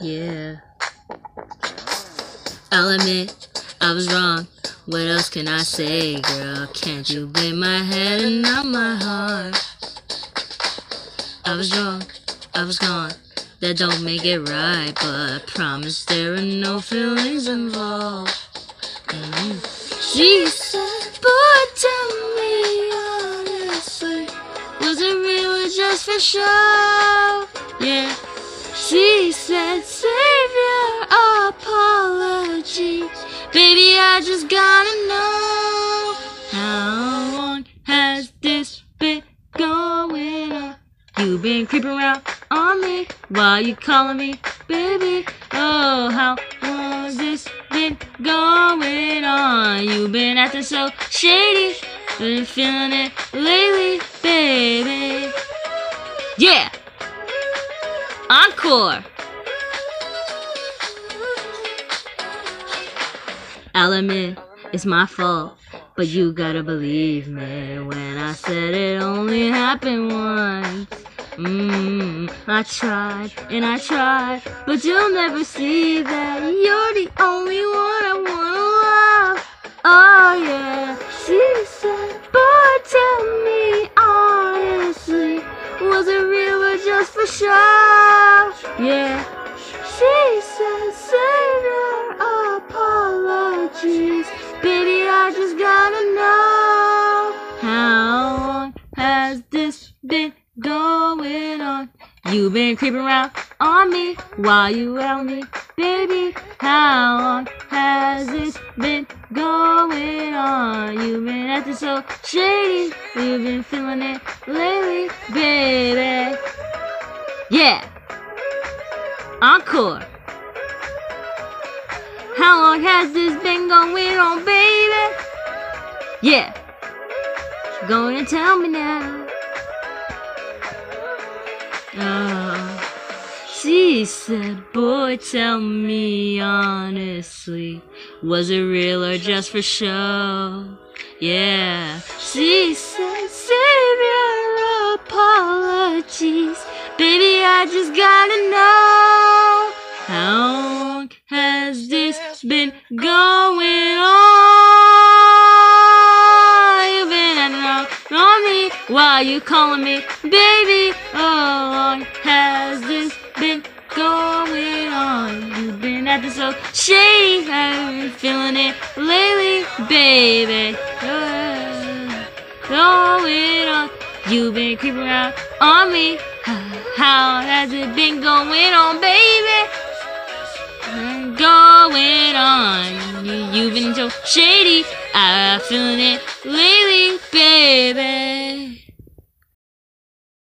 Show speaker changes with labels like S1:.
S1: Yeah. I'll admit I was wrong. What else can I say, girl? Can't you blame my head and not my heart? I was wrong. I was gone. That don't make it right, but I promise there are no feelings involved. Mm. She said, boy, tell me honestly, was it real or just for show? Yeah. She said, save your apology. Baby, I just gotta know how long has this been going on? You've been creeping around on me while you calling me baby. Oh, how long has this been going on? You've been acting so shady, been feeling it lately, baby. Yeah. Encore! I'll admit, it's my fault, but you gotta believe me when I said it only happened once. Mmm, I tried and I tried, but you'll never see that you're the only one You've been creeping around on me while you around me, baby. How long has this been going on? You've been acting so shady, you've been feeling it lately, baby. Yeah. Encore. How long has this been going on, baby? Yeah. Gonna tell me now. She said, boy, tell me honestly, was it real or just for show? Yeah. She said, save your apologies. Baby, I just gotta know how long has this been going on? While you calling me baby. How long has this been going on? You've been acting so shady, I've been feeling it lately, baby. Yeah. Going on, you've been creeping around on me. How has it been going on, baby? Going on, you've been so shady. I'm feeling it lately.